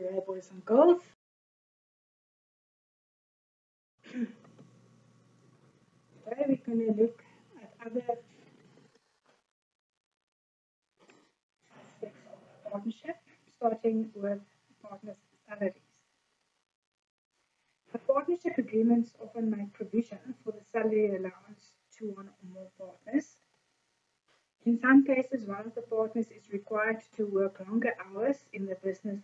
Good boys and girls. Today we're going to look at other aspects of partnership, starting with partners' salaries. The partnership agreements often make provision for the salary allowance to one or more partners. In some cases, one of the partners is required to work longer hours in the business.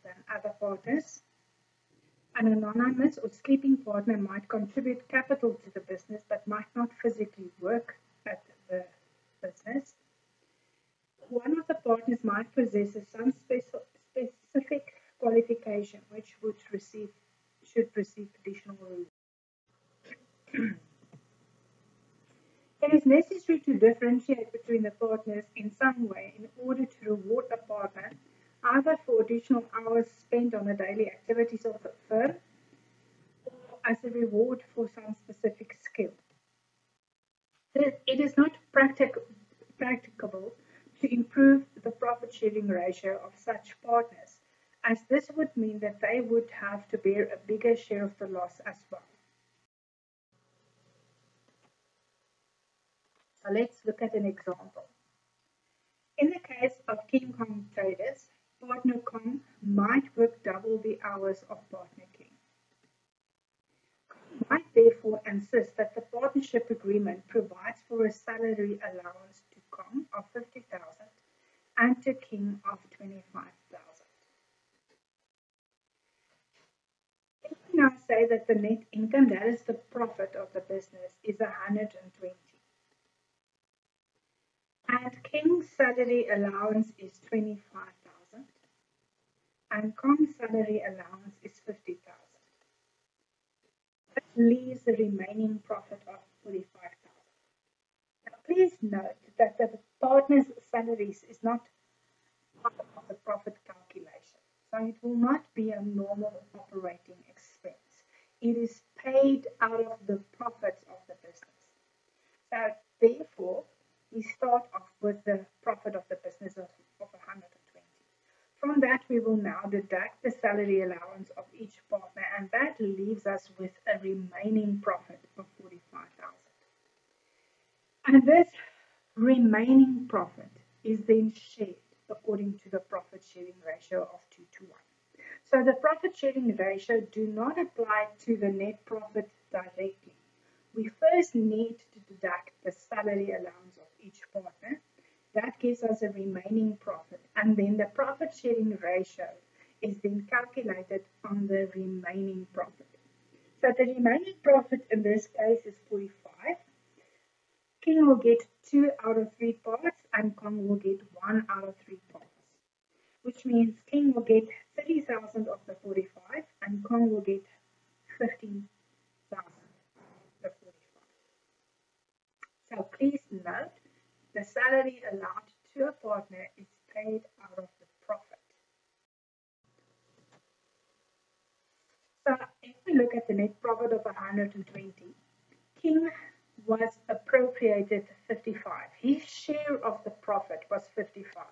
An anonymous or sleeping partner might contribute capital to the business but might not physically work at the business. One of the partners might possess some specific qualification which would receive should receive additional it is necessary to differentiate between the partners in some way in order to reward a partner either for additional hours spent on the daily activities of the firm or as a reward for some specific skill. It is not practic practicable to improve the profit sharing ratio of such partners, as this would mean that they would have to bear a bigger share of the loss as well. So let's look at an example. In the case of King Kong traders, partner Kong might work double the hours of partner might therefore insist that the partnership agreement provides for a salary allowance to Kong of 50,000 and to King of 25,000. If we now say that the net income, that is the profit of the business, is 120 and King's salary allowance is 25,000 and Kong's salary allowance is 50,000. Leaves the remaining profit of 45,000. Now please note that the partner's salaries is not part of the profit calculation. So it will not be a normal operating expense. It is paid out of the profits of the business. So therefore, we start off with the profit of the business of, of 120. From that, we will now deduct the salary allowance of each partner, and that leaves us with a remaining profit of 45,000. And this remaining profit is then shared according to the profit sharing ratio of 2 to 1. So the profit sharing ratio do not apply to the net profit directly. We first need to deduct the salary allowance of each partner. That gives us a remaining profit. And then the profit sharing ratio is then calculated on the remaining profit. So the remaining profit in this case is 45. King will get 2 out of 3 parts and Kong will get 1 out of 3 parts. Which means King will get 30,000 of the 45 and Kong will get 15,000 of the 45. So please note the salary allowed to a partner is paid out of the profit. So if we look at the net profit of 120, King was appropriated 55. His share of the profit was 55,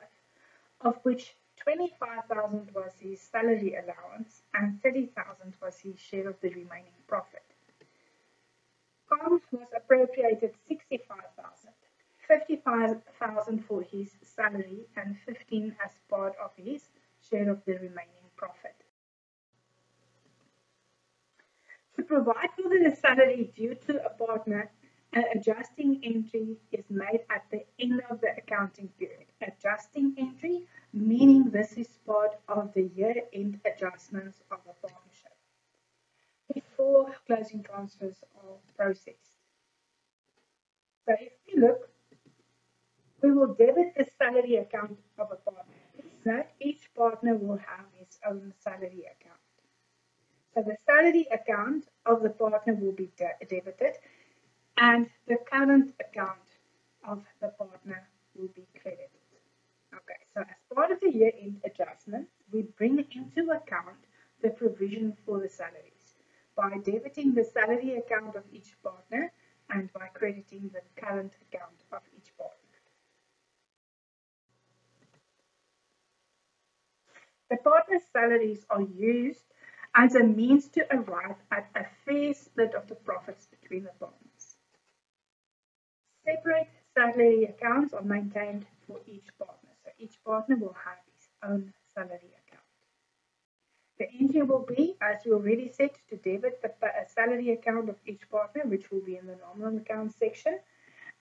of which 25,000 was his salary allowance and 30,000 was his share of the remaining profit. Kong was appropriated 65,000. 55,000 for his salary and 15 as part of his share of the remaining profit. To provide for the salary due to a partner, an adjusting entry is made at the end of the accounting period. Adjusting entry meaning this is part of the year-end adjustments of a partnership before closing transfers are processed. So if we look we will debit the salary account of a partner. Note each partner will have his own salary account. So the salary account of the partner will be de debited and the current account of the partner will be credited. Okay, so as part of the year-end adjustment, we bring into account the provision for the salaries by debiting the salary account of each partner and by crediting the current account of each partner. The partner's salaries are used as a means to arrive at a fair split of the profits between the partners. Separate salary accounts are maintained for each partner. So each partner will have his own salary account. The entry will be, as we already said, to debit the salary account of each partner, which will be in the nominal account section,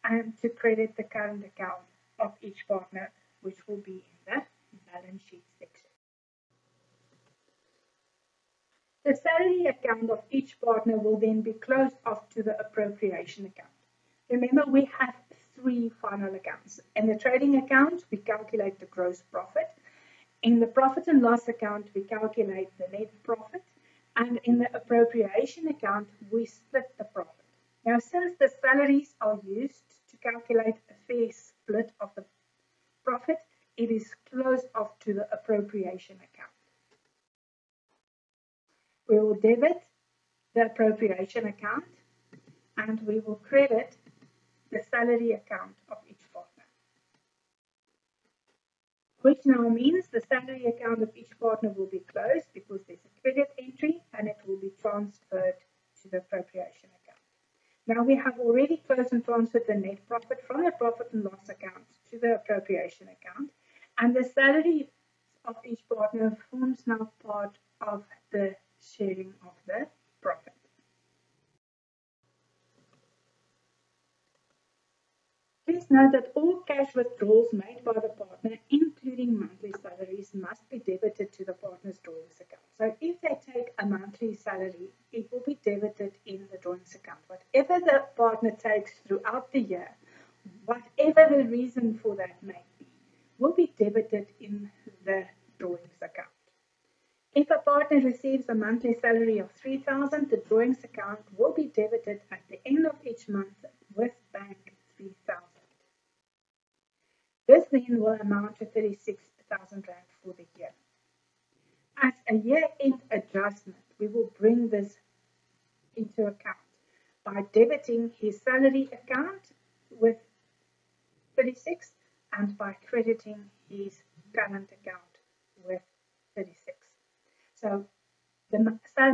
and to credit the current account of each partner, which will be in the balance sheet section. The salary account of each partner will then be closed off to the appropriation account. Remember, we have three final accounts. In the trading account, we calculate the gross profit. In the profit and loss account, we calculate the net profit. And in the appropriation account, we split the profit. Now, since the salaries are used to calculate a fair split of the profit, it is closed off to the appropriation account. We will debit the appropriation account and we will credit the salary account of each partner. Which now means the salary account of each partner will be closed because there's a credit entry and it will be transferred to the appropriation account. Now we have already closed and transferred the net profit from the profit and loss account to the appropriation account and the salary of each partner forms now part of the sharing of the profit. Please note that all cash withdrawals made by the partner, including monthly salaries, must be debited to the partner's drawings account. So if they take a monthly salary, it will be debited in the drawings account. Whatever the partner takes throughout the year, whatever the reason for that may be, will be debited in the drawings account. If a partner receives a monthly salary of 3000 the drawings account will be debited at the end of each month with bank 3000 This then will amount to 36,000 Rand for the year. As a year-end adjustment, we will bring this into account by debiting his salary account with 36 and by crediting his current account with 36. So the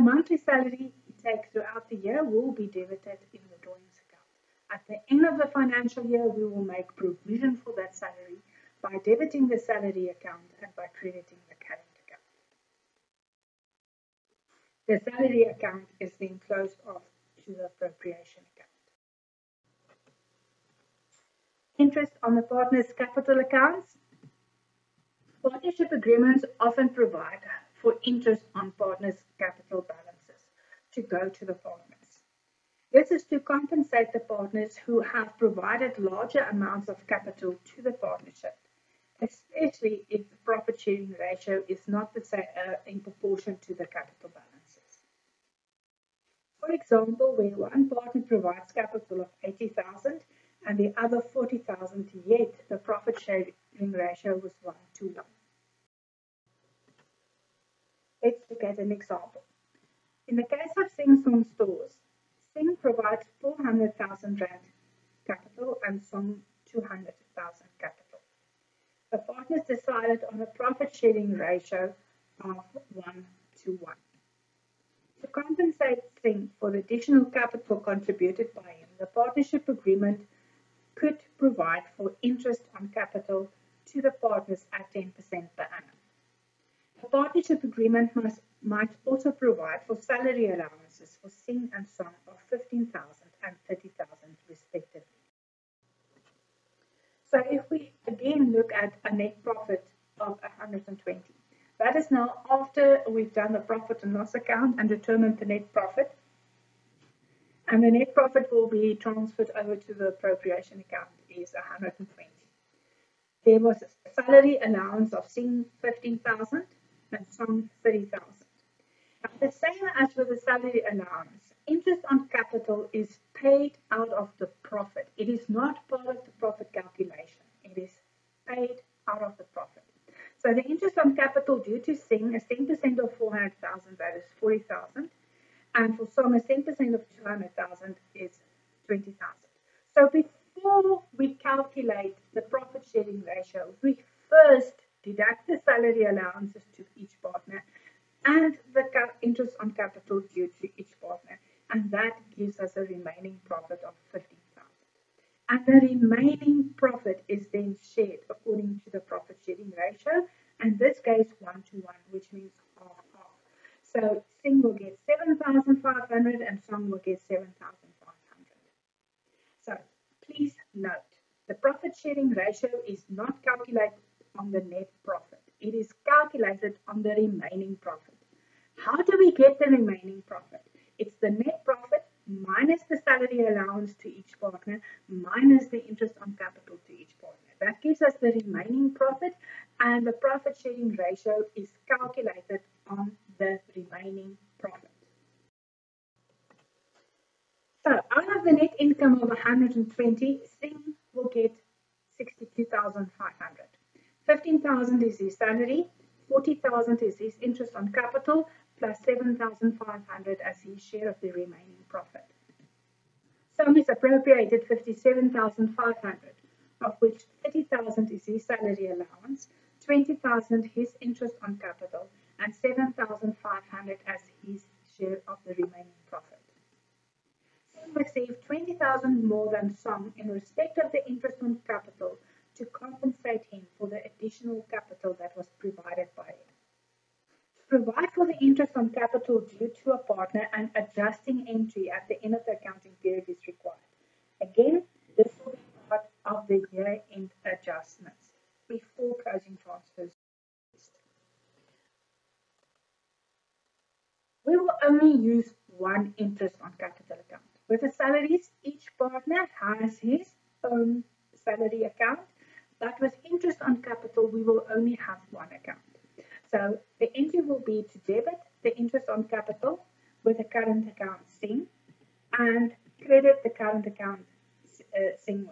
monthly salary he takes throughout the year will be debited in the account. At the end of the financial year, we will make provision for that salary by debiting the salary account and by crediting the current account. The salary account is then closed off to the appropriation account. Interest on the partner's capital accounts. Partnership agreements often provide for interest on partners' capital balances to go to the partners. This is to compensate the partners who have provided larger amounts of capital to the partnership, especially if the profit sharing ratio is not the same uh, in proportion to the capital balances. For example, where one partner provides capital of 80,000 and the other 40,000, yet the profit sharing ratio was 1 to 1. Let's look at an example. In the case of Sing Song stores, 400,000 Rand capital and Song 200,000 capital. The partners decided on a profit sharing ratio of 1 to 1. To compensate Sing for the additional capital contributed by him, the partnership agreement could provide for interest on capital to the partners at 10% per annum. The partnership agreement must, might also provide for salary allowances for Sing and Song of 15,000 and 30,000 respectively. So if we again look at a net profit of 120, that is now after we've done the profit and loss account and determined the net profit. And the net profit will be transferred over to the appropriation account is 120. There was a salary allowance of Sing 15,000 and Song 30,000. The same as with the salary allowance, interest on capital is paid out of the profit. It is not part of the profit calculation. It is paid out of the profit. So the interest on capital due to Sing is 10% of 400,000, that is 40,000. And for Song, 10% of 200,000 is 20,000. So before we we first deduct the salary allowances to each partner and the interest on capital due to each partner. And that gives us a remaining profit of 15,000. And the remaining profit is then shared according to the profit sharing ratio. And this goes one to one, which means half half. So Sing will get 7,500 and Song will get 7,500. So please note, the profit sharing ratio is not calculated on the net profit. It is calculated on the remaining profit. How do we get the remaining profit? It's the net profit minus the salary allowance to each partner minus the interest on capital to each partner. That gives us the remaining profit and the profit sharing ratio is calculated on the remaining profit. So out of the net income of 120, Sing will get 62,500. 15,000 is his salary, 40,000 is his interest on capital, plus 7,500 as his share of the remaining profit. Song is appropriated 57,500, of which 30,000 is his salary allowance, 20,000 his interest on capital, and 7,500 as his share of the remaining received 20,000 more than Song in respect of the interest on capital to compensate him for the additional capital that was provided by him. To provide for the interest on capital due to a partner, an adjusting entry at the end of the accounting period is required. Again, this will be part of the year-end adjustments before closing transfers. We will only use one interest on capital account. With the salaries, each partner has his own salary account but with interest on capital, we will only have one account. So the entry will be to debit the interest on capital with the current account SING and credit the current account uh, SING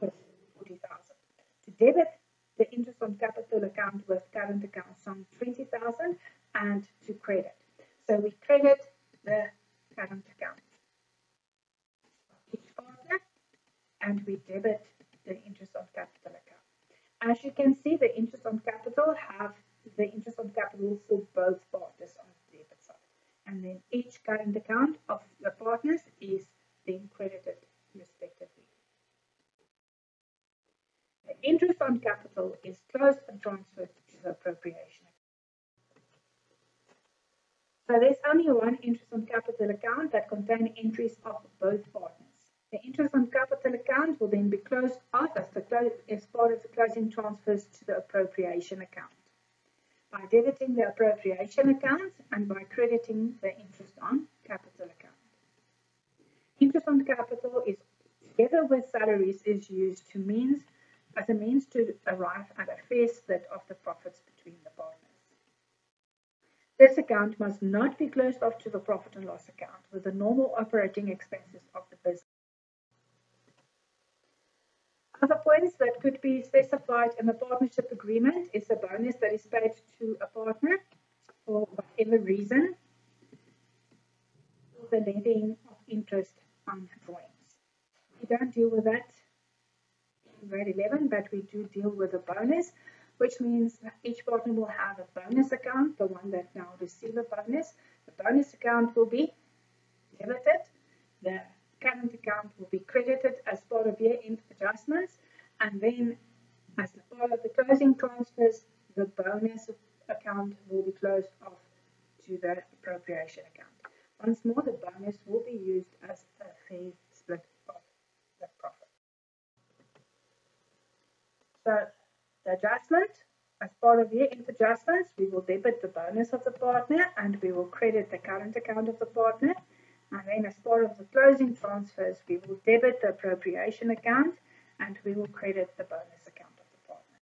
with 40,000. To debit the interest on capital account with current account SING 20,000 and to credit. So we credit the current account each partner and we debit the interest on capital account. As you can see, the interest on capital have the interest on capital for both partners on the debit side. And then each current account of the partners is then credited respectively. The interest on capital is closed and transferred to the appropriation so there's only one interest on capital account that contains entries of both partners. The interest on capital account will then be closed off as, as part of the closing transfers to the appropriation account by debiting the appropriation account and by crediting the interest on capital account. Interest on capital is together with salaries is used to means as a means to arrive at a fair split of the profits between the partners. This account must not be closed off to the profit and loss account with the normal operating expenses of the business. Other points that could be specified in the partnership agreement is a bonus that is paid to a partner for whatever reason the levying of interest on drawings. We don't deal with that in grade 11, but we do deal with a bonus, which means each partner will have a bonus account, the one that now receives a bonus. The bonus account will be debited. The current account will be credited as part of year-end adjustments, and then as a part of the closing transfers, the bonus account will be closed off to the appropriation account. Once more, the bonus will be used as a fair split of the profit. So, the adjustment, as part of year-end adjustments, we will debit the bonus of the partner and we will credit the current account of the partner and then as part of the closing transfers, we will debit the appropriation account and we will credit the bonus